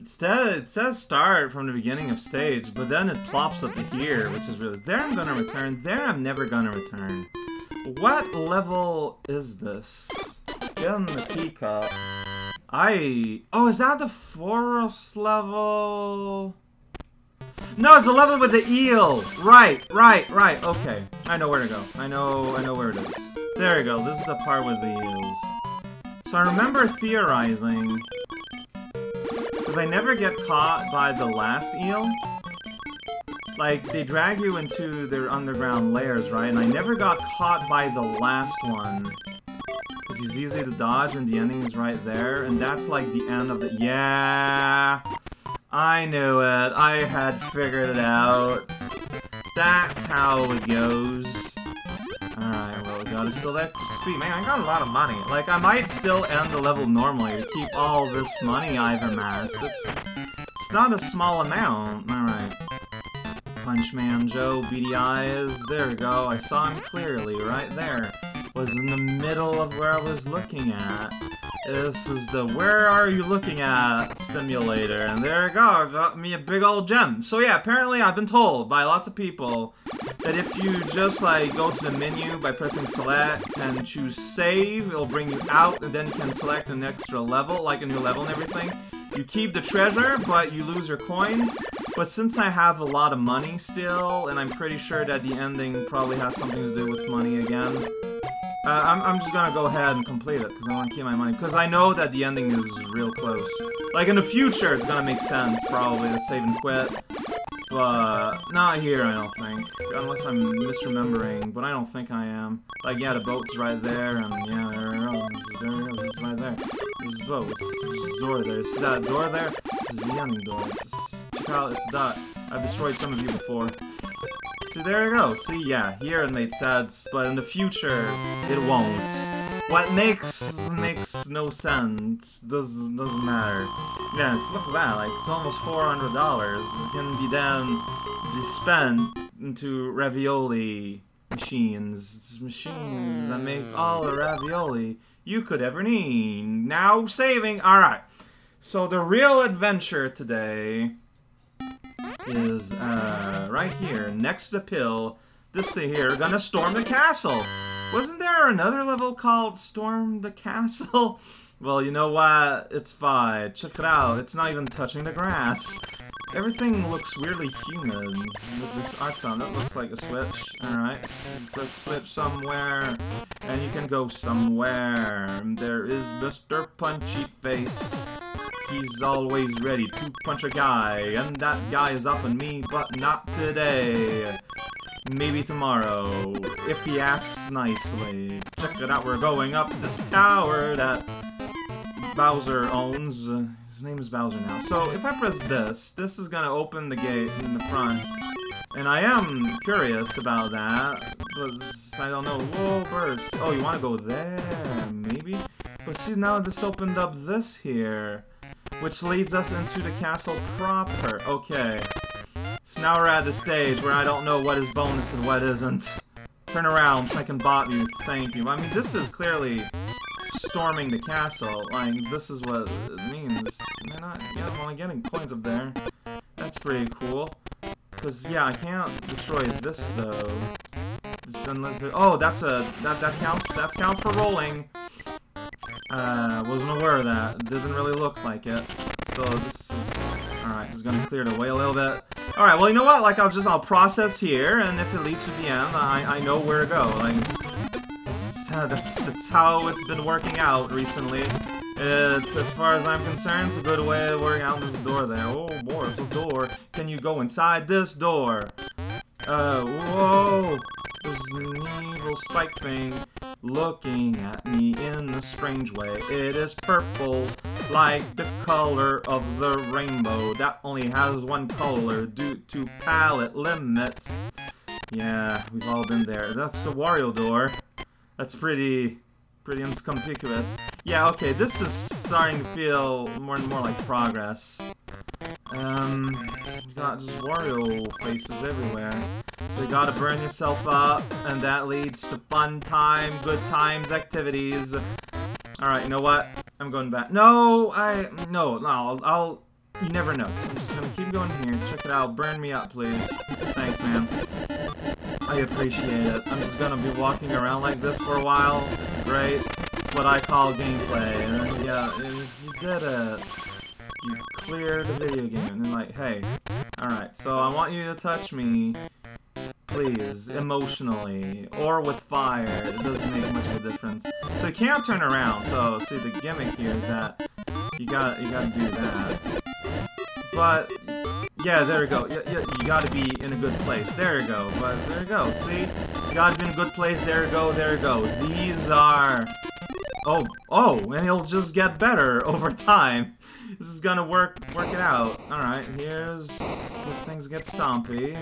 Instead, it says start from the beginning of stage, but then it plops up here, which is really... There I'm gonna return, there I'm never gonna return. What level is this? Get in the teacup. I... Oh, is that the forest level? No, it's the level with the eel! Right, right, right, okay. I know where to go. I know, I know where it is. There we go, this is the part with the eels. So I remember theorizing... Because I never get caught by the last eel. Like, they drag you into their underground layers, right? And I never got caught by the last one. Because he's easy to dodge and the ending is right there. And that's like the end of the- Yeah! I knew it. I had figured it out. That's how it goes. Gotta still that speed. Man, I got a lot of money. Like, I might still end the level normally to keep all this money I've amassed. It's, it's not a small amount. Alright. Punchman Joe, beady eyes. There we go. I saw him clearly, right there. Was in the middle of where I was looking at. This is the where are you looking at simulator. And there we go, got me a big old gem. So yeah, apparently I've been told by lots of people that if you just like go to the menu by pressing select and choose save, it'll bring you out and then you can select an extra level, like a new level and everything. You keep the treasure, but you lose your coin. But since I have a lot of money still, and I'm pretty sure that the ending probably has something to do with money again, uh, I'm, I'm just gonna go ahead and complete it, because I want to keep my money. Because I know that the ending is real close. Like, in the future, it's gonna make sense, probably, to save and quit. But, not here, I don't think. Unless I'm misremembering, but I don't think I am. Like, yeah, the boat's right there, and yeah, there. There go, it's right there. There's a boat, a door there. See that door there? This is door. Check out, it's dot. I've destroyed some of you before. See, there you go. See, yeah, here it made sense, but in the future, it won't. What makes makes no sense does doesn't matter. Yes, look at that. Like it's almost four hundred dollars. It can be then be spent into ravioli machines. It's machines that make all the ravioli you could ever need. Now saving. All right. So the real adventure today is uh, right here, next to pill. This thing here, gonna storm the castle. Wasn't there another level called Storm the Castle? Well, you know what? It's fine. Check it out. It's not even touching the grass. Everything looks weirdly human with this art sound. That looks like a switch. Alright, press switch somewhere, and you can go somewhere. There is Mr. Punchy Face. He's always ready to punch a guy, and that guy is up on me, but not today. Maybe tomorrow, if he asks nicely. Check it out, we're going up this tower that Bowser owns. His name is Bowser now. So if I press this, this is gonna open the gate in the front. And I am curious about that, but I don't know. Whoa, birds. Oh, you want to go there, maybe? But see, now this opened up this here, which leads us into the castle proper. Okay. So now we're at the stage where I don't know what is bonus and what isn't. Turn around so I can bot you, thank you. I mean, this is clearly storming the castle. Like, this is what it means. They're not yeah, I'm only getting coins up there. That's pretty cool. Because, yeah, I can't destroy this, though. Unless oh, that's a- that, that counts- that counts for rolling. Uh, wasn't aware of that. Didn't really look like it. So this is... Alright, just gonna clear it away a little bit. Alright, well, you know what? Like, I'll just- I'll process here, and if it leads to the end, I, I know where to go. Like, it's, it's, uh, that's, that's how it's been working out recently. It's, as far as I'm concerned, it's a good way of working out. There's a door there. Oh, boy, a door. Can you go inside this door? Uh, whoa! There's an evil spike thing looking at me in a strange way. It is purple, like the color of the rainbow. That only has one color due to palette limits. Yeah, we've all been there. That's the Wario door. That's pretty, pretty inconspicuous. Yeah, okay, this is starting to feel more and more like progress. Um, got just Wario faces everywhere. So you gotta burn yourself up, and that leads to fun time, good times, activities. Alright, you know what? I'm going back. No, I... No, no, I'll... I'll you never know. So I'm just gonna keep going here. Check it out. Burn me up, please. Thanks, man. I appreciate it. I'm just gonna be walking around like this for a while. It's great. It's what I call gameplay. Yeah, you did it. You cleared the video game. And like, hey, alright, so I want you to touch me please, emotionally, or with fire, it doesn't make much of a difference. So you can't turn around, so see the gimmick here is that you gotta, you gotta do that. But yeah, there we go. You, you, you, gotta be in a good place. There you go. But there you go. See, you gotta be in a good place. There you go. There you go. These are. Oh, oh, and it'll just get better over time. This is gonna work work it out. All right, here's where things get stompy.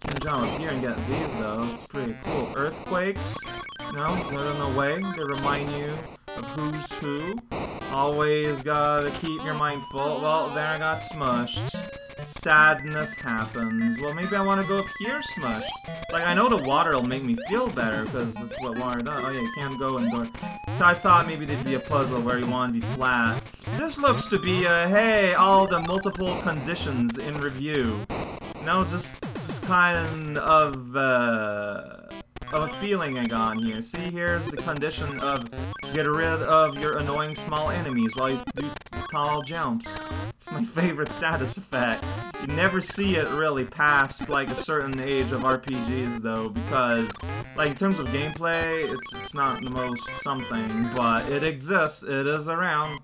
Can jump up here and get these though. It's pretty cool. Earthquakes? No, they're in the way. They remind you of who's who. Always gotta keep your mind full. Well, there I got smushed. Sadness happens. Well, maybe I want to go up here Smush. Like, I know the water will make me feel better, because that's what water does. Oh yeah, you can't go indoors. So I thought maybe there'd be a puzzle where you want to be flat. This looks to be a, hey, all the multiple conditions in review. No, just just kind of uh, of a feeling I got here. See, here's the condition of get rid of your annoying small enemies while you do tall jumps. It's my favorite status effect. You never see it really past like a certain age of RPGs though, because like in terms of gameplay, it's it's not the most something, but it exists. It is around.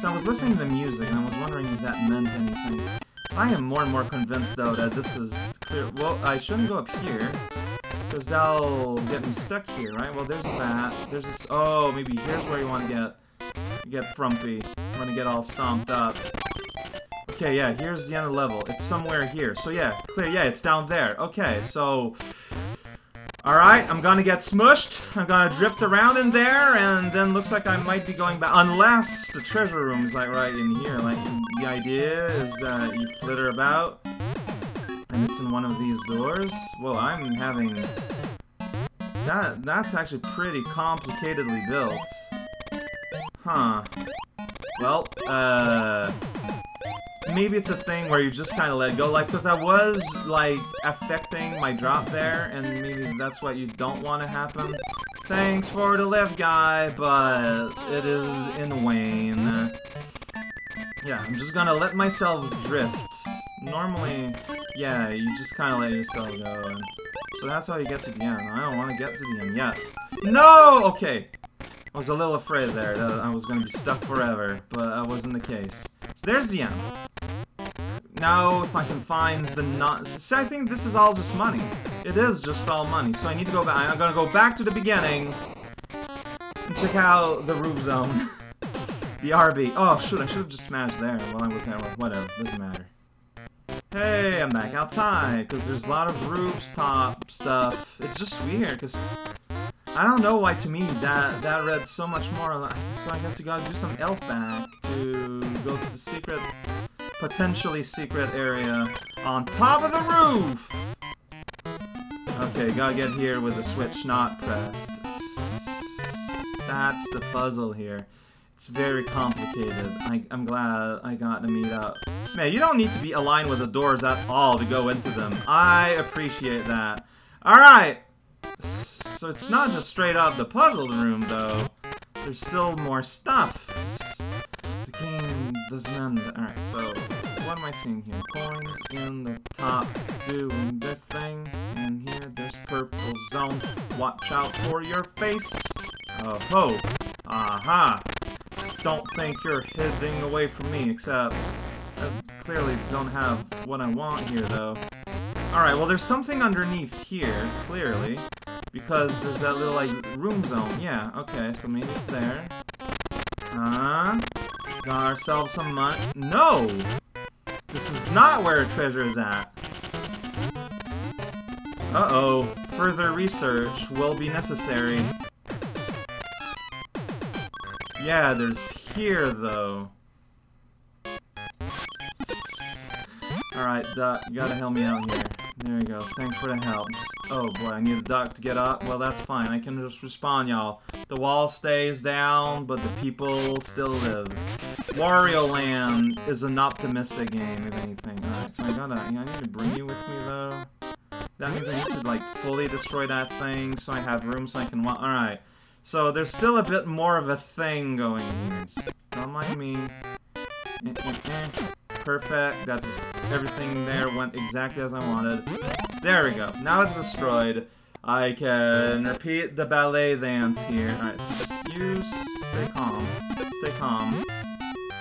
So I was listening to the music and I was wondering if that meant anything. I am more and more convinced though that this is clear. Well, I shouldn't go up here. Because that'll get me stuck here, right? Well, there's that. There's this. Oh, maybe here's where you want to get get frumpy. You want to get all stomped up. Okay, yeah, here's the end of the level. It's somewhere here. So yeah, clear. Yeah, it's down there. Okay, so Alright, I'm gonna get smushed, I'm gonna drift around in there, and then looks like I might be going back, unless the treasure room is like right in here, like the idea is that you flitter about, in one of these doors. Well, I'm having, that, that's actually pretty complicatedly built. Huh. Well, uh maybe it's a thing where you just kind of let go, like, because I was, like, affecting my drop there, and maybe that's what you don't want to happen. Thanks for the lift, guy, but it is in Wayne. Yeah, I'm just gonna let myself drift. Normally, yeah, you just kind of let yourself go, and so that's how you get to the end. I don't want to get to the end yet. No! Okay. I was a little afraid there that I was going to be stuck forever, but that wasn't the case. So there's the end. Now, if I can find the not... See, I think this is all just money. It is just all money. So I need to go back. I'm gonna go back to the beginning and check out the roof zone. the RB. Oh, shoot, I should have just smashed there while I was there. Whatever, doesn't matter. Hey, I'm back outside, because there's a lot of rooftop stuff. It's just weird, because... I don't know why to me that that read so much more. So I guess you gotta do some elf back to go to the secret potentially secret area on top of the roof! Okay, gotta get here with the switch not pressed. That's the puzzle here. It's very complicated. I, am glad I got to meet up. Man, you don't need to be aligned with the doors at all to go into them. I appreciate that. Alright! So it's not just straight out the puzzle room, though. There's still more stuff. The game doesn't end. Alright, so what am I seeing here? Coins in the top doing their thing. And here there's purple zone. Watch out for your face. Oh ho. Aha. Don't think you're hiding away from me, except I clearly don't have what I want here, though. Alright, well there's something underneath here, clearly. Because there's that little, like, room zone. Yeah, okay, so maybe it's there. Uh, got ourselves some money. No! This is not where treasure is at. Uh-oh. Further research will be necessary. Yeah, there's here, though. Alright, Duck, you gotta help me out here. There you go. Thanks for the help. Oh boy, I need a duck to get up. Well, that's fine. I can just respawn, y'all. The wall stays down, but the people still live. Wario Land is an optimistic game, if anything. Alright, so I gotta... I need to bring you with me, though. That means I need to, like, fully destroy that thing so I have room so I can... Alright. So there's still a bit more of a thing going here. Don't mind me. Eh, eh, eh. Perfect. Got just everything there went exactly as I wanted. There we go. Now it's destroyed. I can repeat the ballet dance here. Alright, so you stay calm. Stay calm.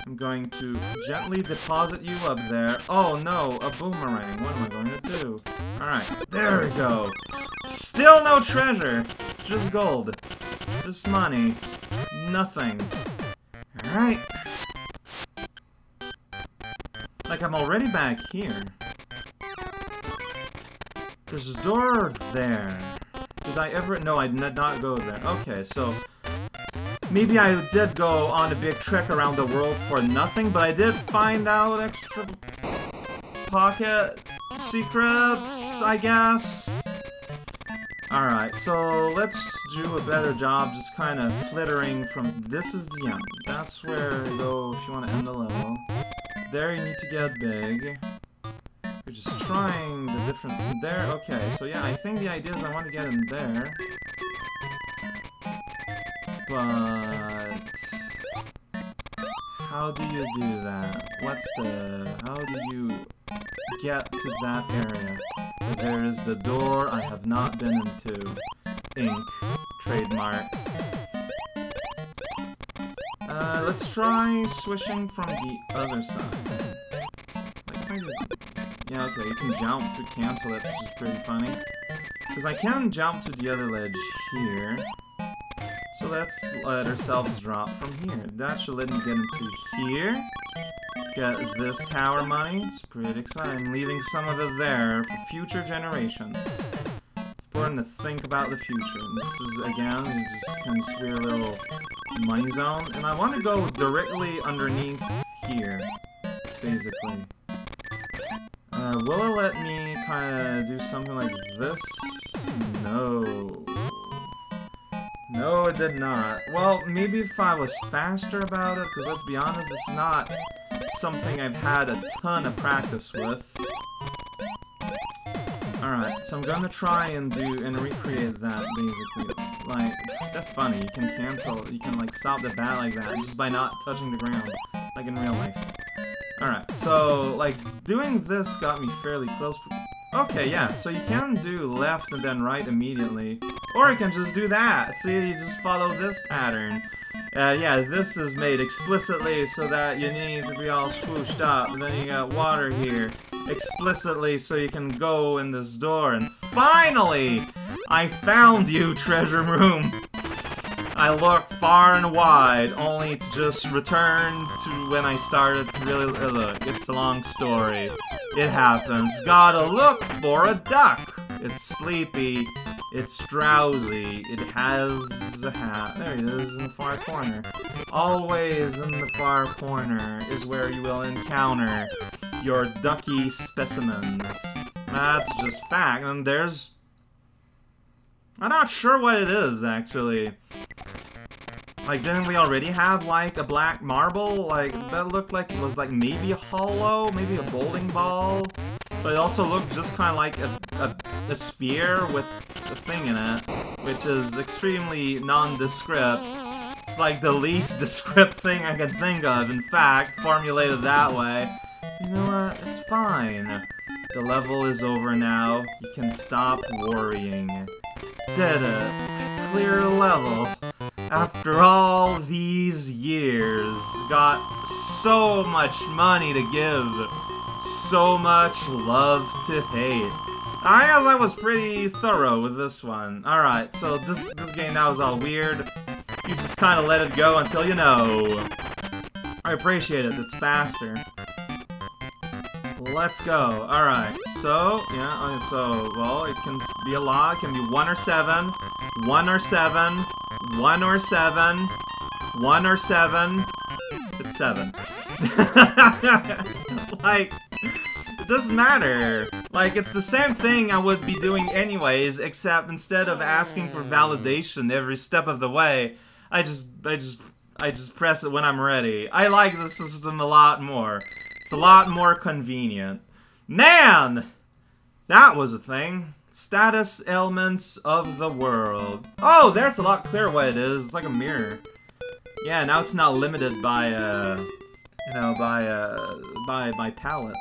I'm going to gently deposit you up there. Oh no, a boomerang. What am I going to do? Alright, there we go. Still no treasure. Just gold. Just money. Nothing. Alright. Like, I'm already back here. There's a door there. Did I ever? No, I did not go there. Okay, so... Maybe I did go on a big trek around the world for nothing, but I did find out extra pocket secrets, I guess. Alright, so let's do a better job just kind of flittering from... This is the end. That's where you go if you want to end the level. There you need to get big. You're just trying the different... There, okay, so yeah, I think the idea is I want to get in there. But... How do you do that? What's the... How do you get to that area? There is the door I have not been into. Ink. Trademark. Uh, let's try swishing from the other side. Like, kind of... Yeah, okay, you can jump to cancel it, which is pretty funny. Because I can jump to the other ledge here. So let's let ourselves drop from here. That should let me get into here. Get this tower money. It's pretty exciting. Leaving some of it there for future generations. Important to think about the future. And this is, again, just kind of weird little money zone. And I want to go directly underneath here, basically. Uh, will it let me kind of do something like this? No. No, it did not. Well, maybe if I was faster about it, because let's be honest, it's not something I've had a ton of practice with. Alright, so I'm gonna try and do and recreate that, basically. Like, that's funny, you can cancel, you can like stop the bat like that just by not touching the ground, like in real life. Alright, so, like, doing this got me fairly close. Okay, yeah, so you can do left and then right immediately. Or you can just do that. See, you just follow this pattern. Uh, yeah, this is made explicitly so that you need to be all swooshed up. Then you got water here. Explicitly so you can go in this door. And finally, I found you, treasure room. I looked far and wide, only to just return to when I started to really uh, look. It's a long story. It happens. Gotta look for a duck. It's sleepy. It's drowsy. It has a hat. There it is in the far corner. Always in the far corner is where you will encounter your ducky specimens. That's just fact. And there's... I'm not sure what it is, actually. Like, didn't we already have, like, a black marble? Like, that looked like it was, like, maybe a hollow? Maybe a bowling ball? But it also looked just kind of like a, a, a, sphere with a thing in it, which is extremely nondescript. It's like the least descript thing I could think of, in fact, formulated that way. You know fine. The level is over now. You can stop worrying. Did it. Clear level. After all these years, got so much money to give so much love to hate. I guess I was pretty thorough with this one. Alright, so this, this game now is all weird. You just kind of let it go until you know. I appreciate it, it's faster. Let's go. Alright, so, yeah, so, well, it can be a lot. It can be 1 or 7, 1 or 7, 1 or 7, 1 or 7. It's 7. like, it doesn't matter. Like, it's the same thing I would be doing anyways, except instead of asking for validation every step of the way, I just, I just, I just press it when I'm ready. I like the system a lot more. It's a lot more convenient. Man! That was a thing. Status elements of the world. Oh, there's a lot clearer what it is. It's like a mirror. Yeah, now it's not limited by, uh, you know, by, uh, by, by palettes.